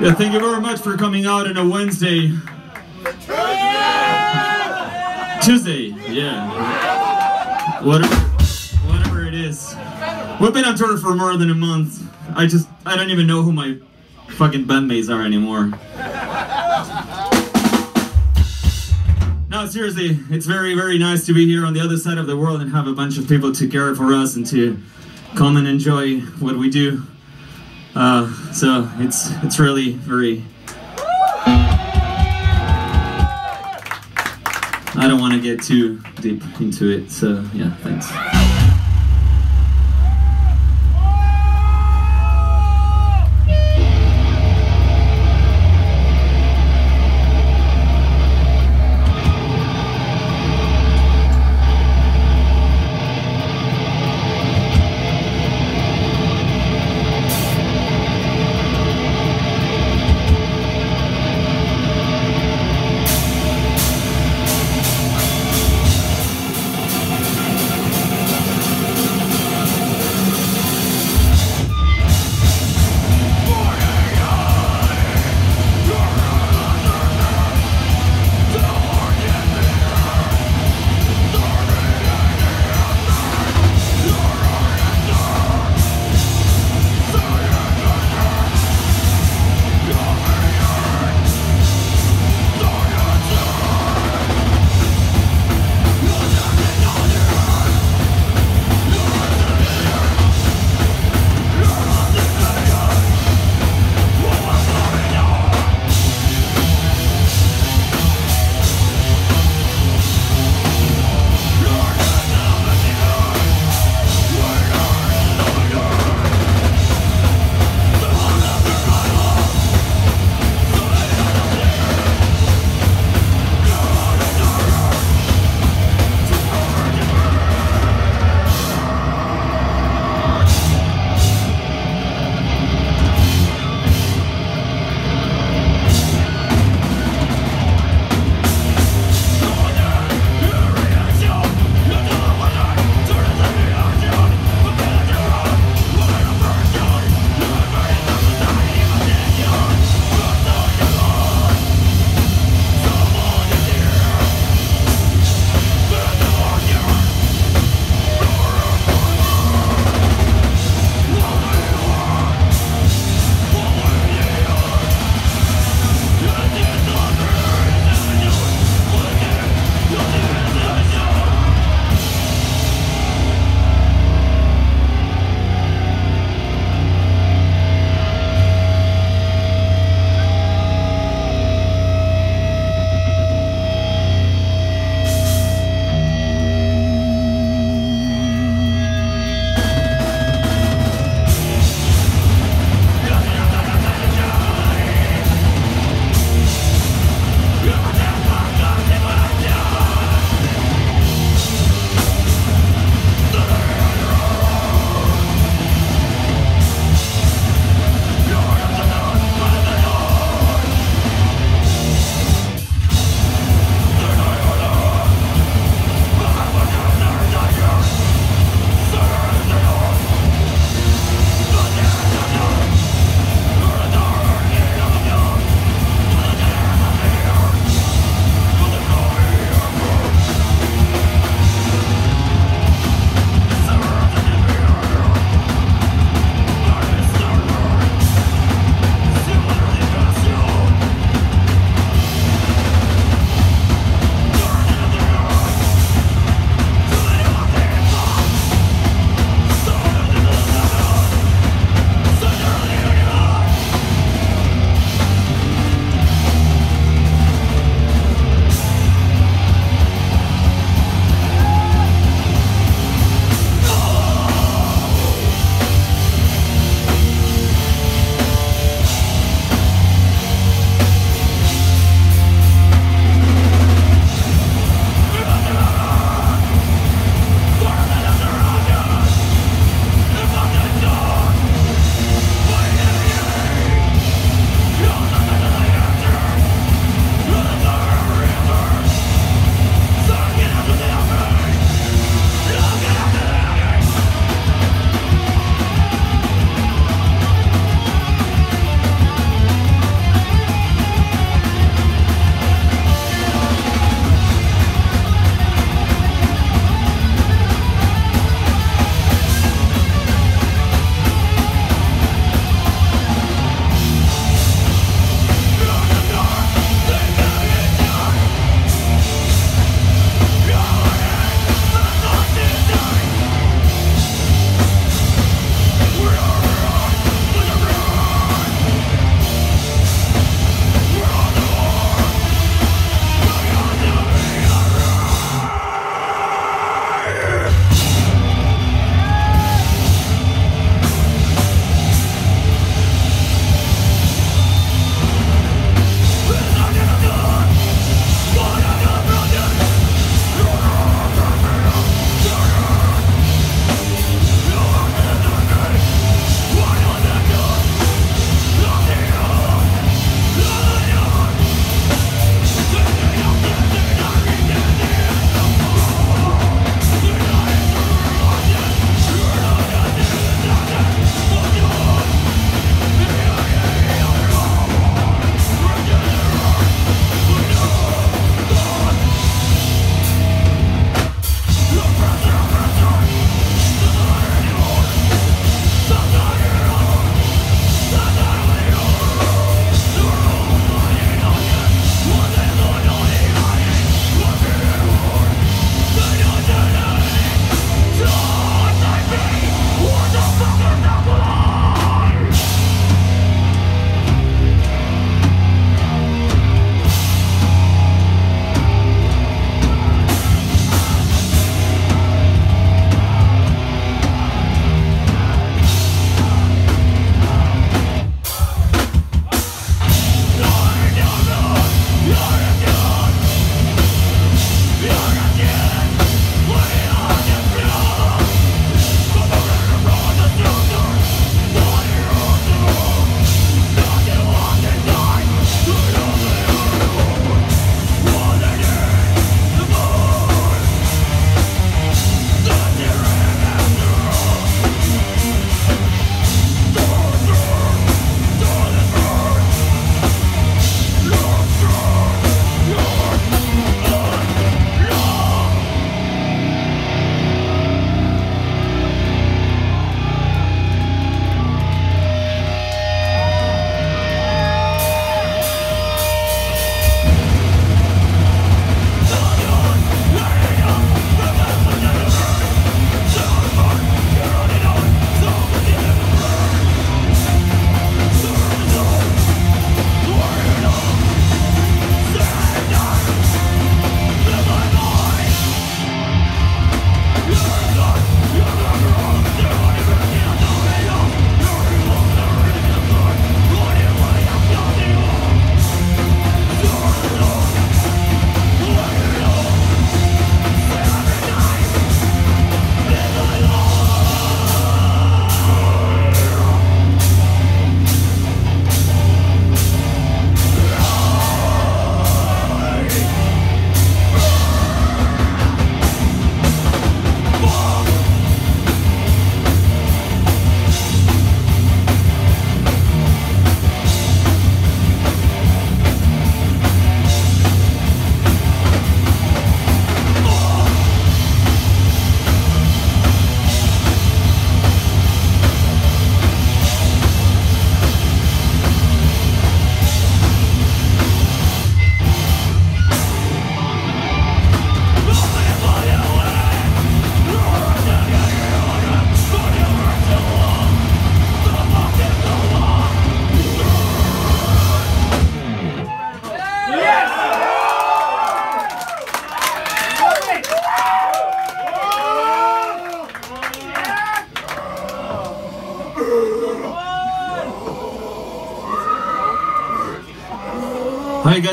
Yeah, thank you very much for coming out on a Wednesday. Tuesday, yeah. Whatever, whatever it is. We've been on tour for more than a month. I just, I don't even know who my fucking bandmates are anymore. No, seriously, it's very, very nice to be here on the other side of the world and have a bunch of people to care for us and to come and enjoy what we do. Uh, so it's it's really very. I don't want to get too deep into it, so yeah, thanks.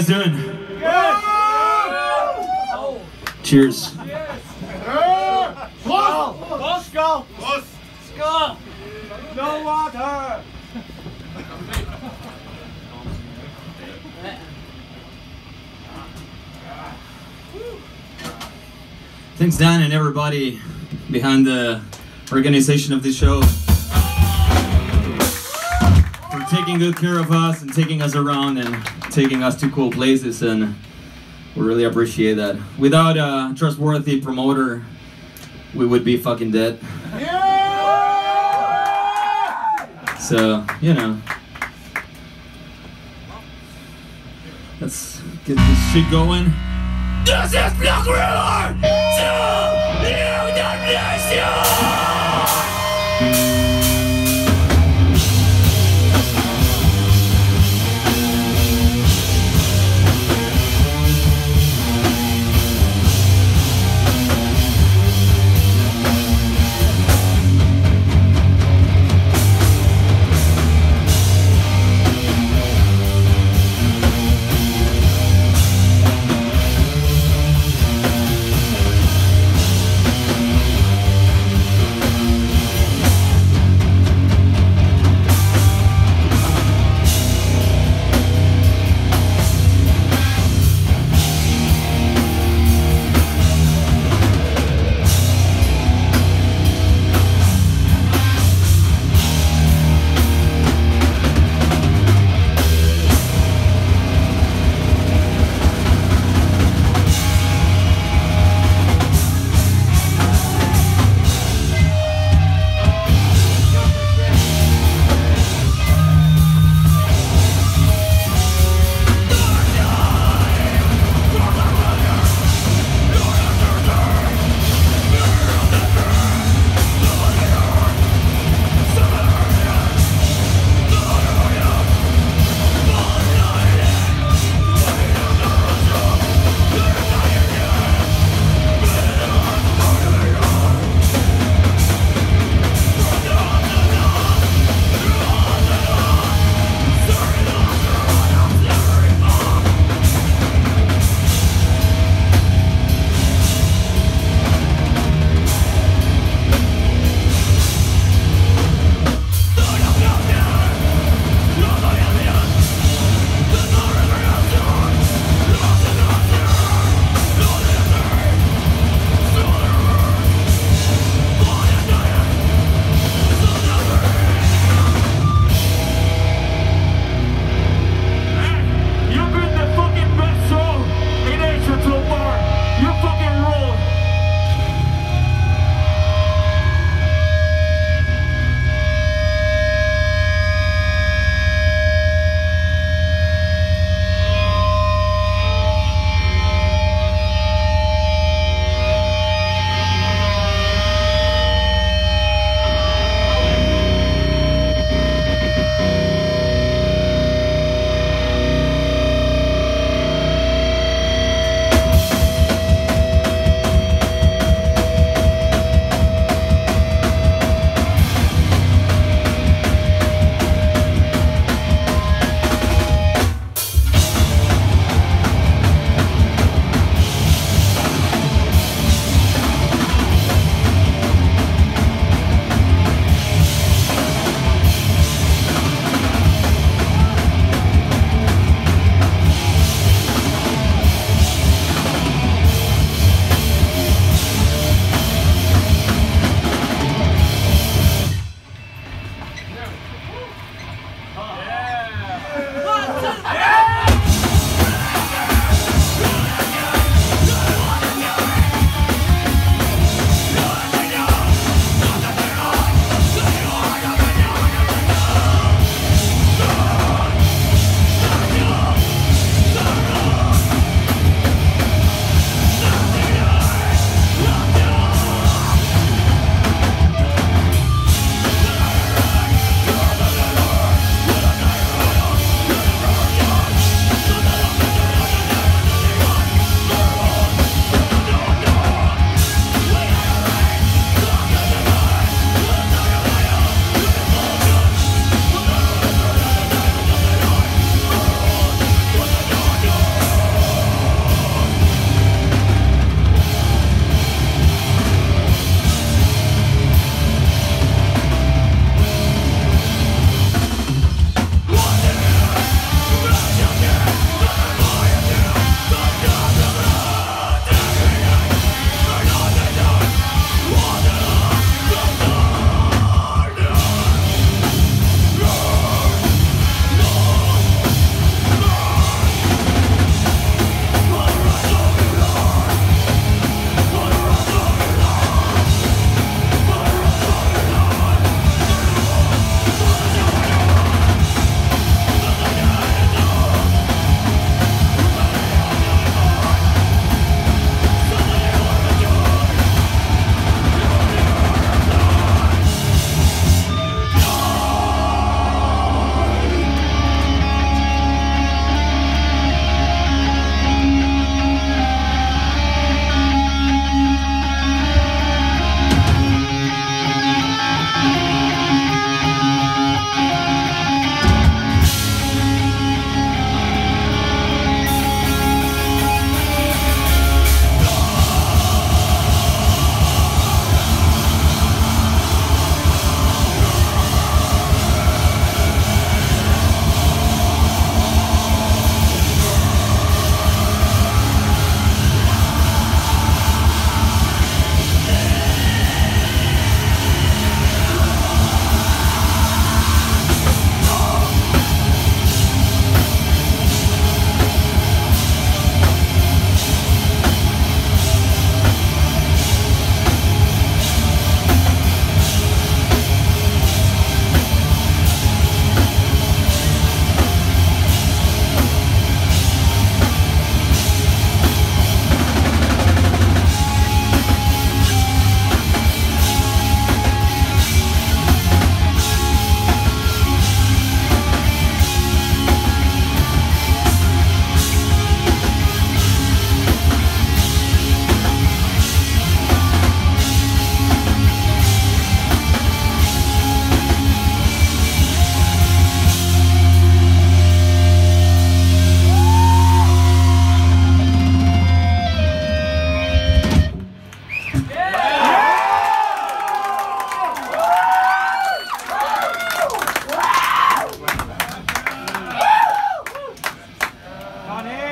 How you guys doing? Cheers. Moscow! Moscow! No water! Thanks, Dan, and everybody behind the organization of this show for taking good care of us and taking us around and taking us to cool places. And we really appreciate that. Without a trustworthy promoter, we would be fucking dead. So, you know. Let's get this shit going. This is Black River to New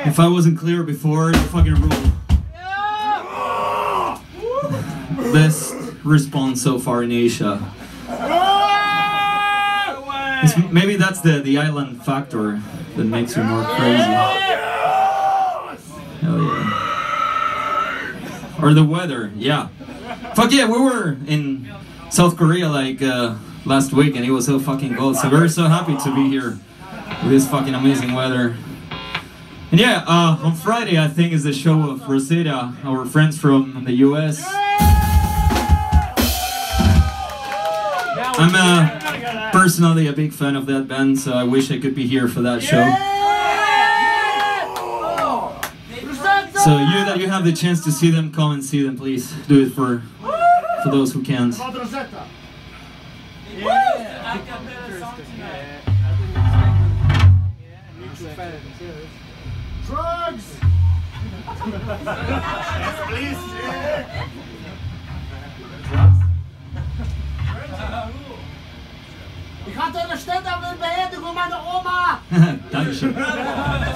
Nation! If I wasn't clear before, the fucking rule. Best response so far in Asia. It's- maybe that's the, the island factor that makes you more crazy. Hell yeah. Or the weather, yeah. Fuck yeah, we were in South Korea like uh, last week and it was so fucking cold. So we're so happy to be here with this fucking amazing weather. And yeah, uh, on Friday I think is the show of Rosetta, our friends from the US. I'm uh, personally a big fan of that band, so I wish I could be here for that show. So you that you have the chance to see them, come and see them, please. Do it for for those who can't. Please. Ich hatte eine Stätte auf der Beerdigung meiner Oma! Dankeschön.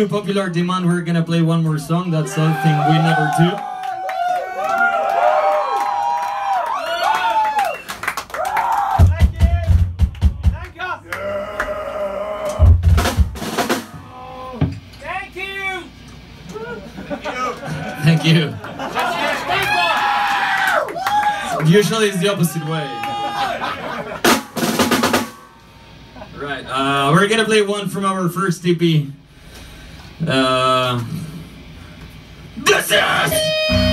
To popular demand, we're gonna play one more song. That's something we never do. Thank you! Thank you. Usually it's the opposite way. Right. Uh, we're gonna play one from our first EP. Uh, this is.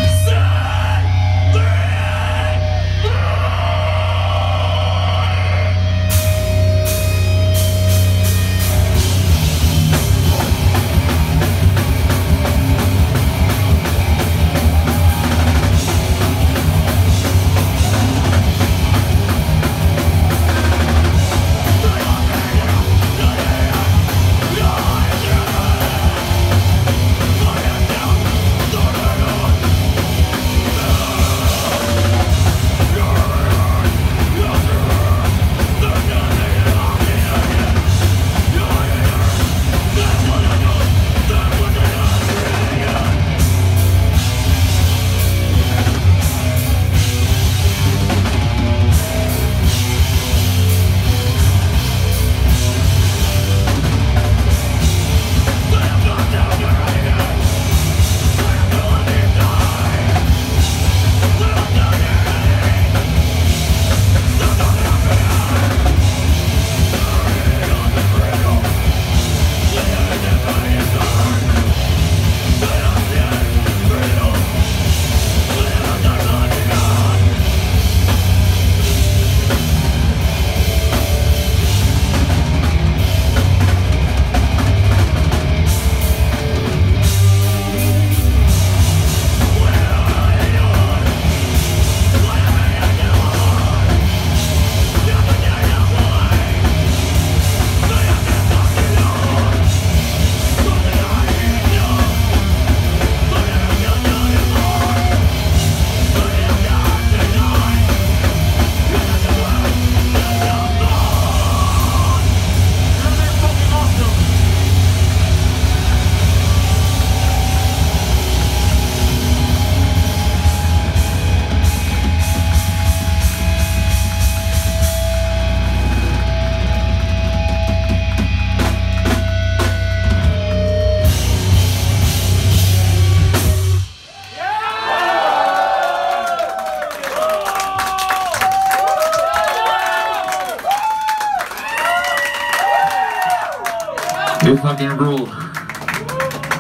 Fucking.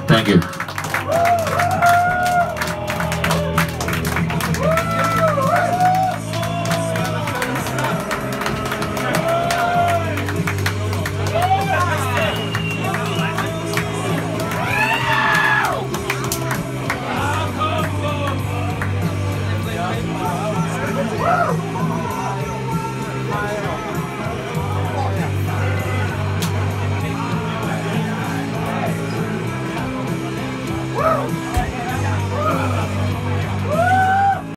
Thank you.